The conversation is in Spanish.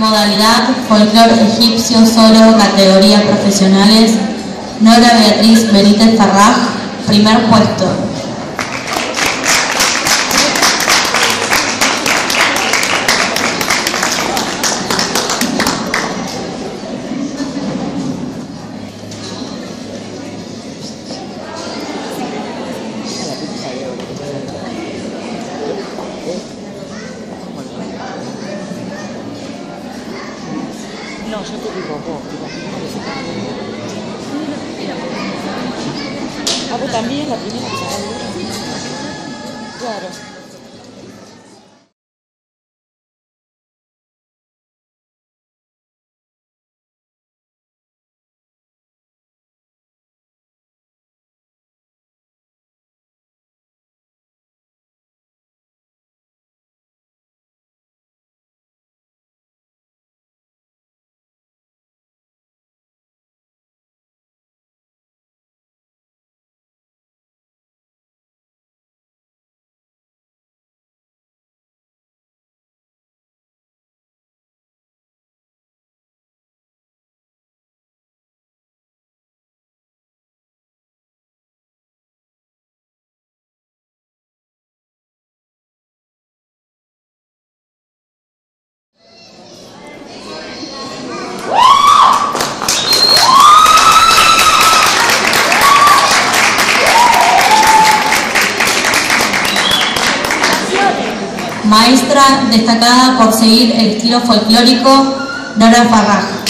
Modalidad folclor egipcio solo, categoría profesionales. Nora Beatriz Benítez Farraj, primer puesto. No, yo te digo vos, digo, Ah, vos también la primera que Claro. Maestra destacada por seguir el estilo folclórico, Nora Farraj.